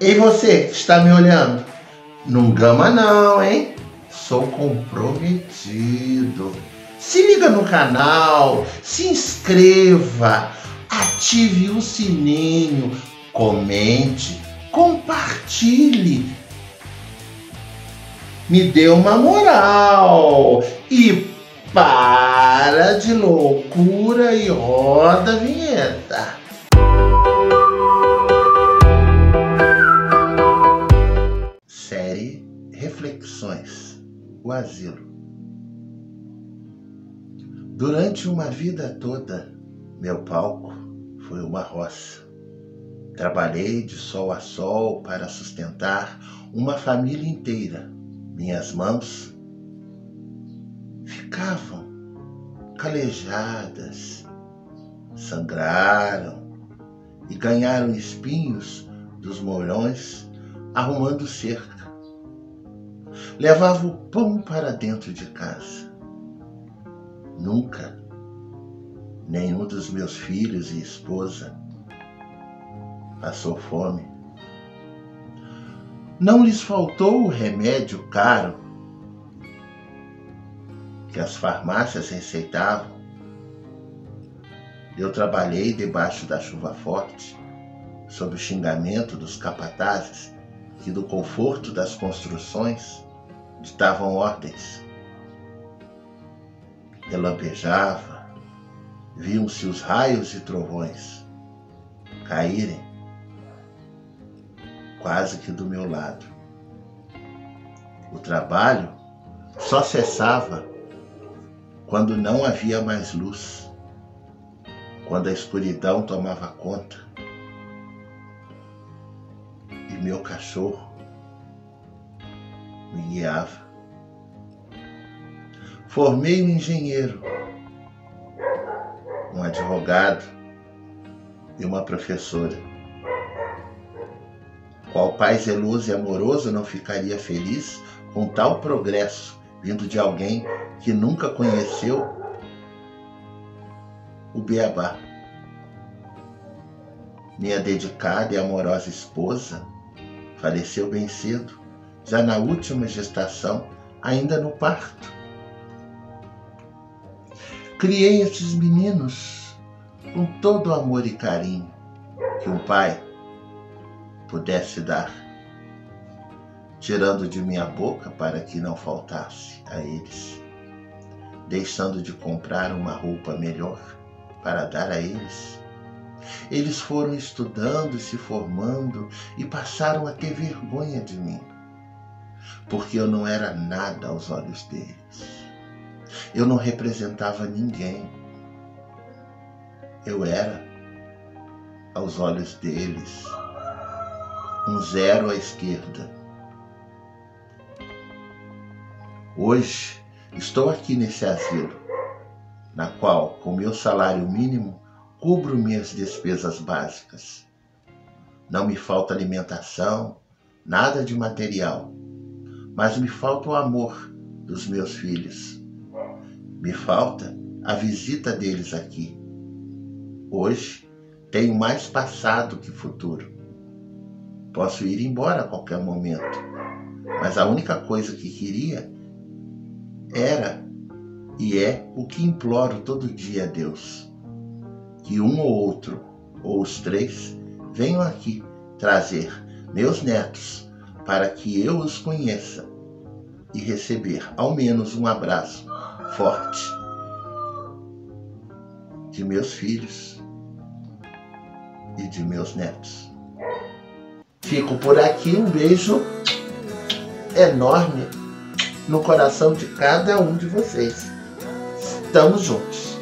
E você que está me olhando? Não gama não, hein? Sou comprometido. Se liga no canal, se inscreva, ative o sininho, comente, compartilhe. Me dê uma moral e para de loucura e roda a vinheta. Série Reflexões O Asilo Durante uma vida toda, meu palco foi uma roça. Trabalhei de sol a sol para sustentar uma família inteira. Minhas mãos ficavam calejadas, sangraram e ganharam espinhos dos morões arrumando cerca. Levava o pão para dentro de casa. Nunca nenhum dos meus filhos e esposa passou fome. Não lhes faltou o remédio caro que as farmácias receitavam. Eu trabalhei debaixo da chuva forte, sob o xingamento dos capatazes que do conforto das construções ditavam ordens. Relampejava, viam-se os raios e trovões caírem quase que do meu lado. O trabalho só cessava quando não havia mais luz, quando a escuridão tomava conta e meu cachorro guiava. Formei um engenheiro, um advogado e uma professora. Qual pai zeloso e amoroso não ficaria feliz com tal progresso vindo de alguém que nunca conheceu o beabá. Minha dedicada e amorosa esposa faleceu bem cedo, já na última gestação, ainda no parto. Criei esses meninos com todo o amor e carinho que um pai pudesse dar tirando de minha boca para que não faltasse a eles, deixando de comprar uma roupa melhor para dar a eles. Eles foram estudando, se formando e passaram a ter vergonha de mim, porque eu não era nada aos olhos deles. Eu não representava ninguém. Eu era, aos olhos deles, um zero à esquerda Hoje estou aqui nesse asilo, na qual, com meu salário mínimo, cubro minhas despesas básicas. Não me falta alimentação, nada de material, mas me falta o amor dos meus filhos. Me falta a visita deles aqui. Hoje tenho mais passado que futuro. Posso ir embora a qualquer momento, mas a única coisa que queria era e é o que imploro todo dia a Deus. Que um ou outro, ou os três, venham aqui trazer meus netos para que eu os conheça e receber ao menos um abraço forte de meus filhos e de meus netos. Fico por aqui, um beijo enorme no coração de cada um de vocês. Estamos juntos.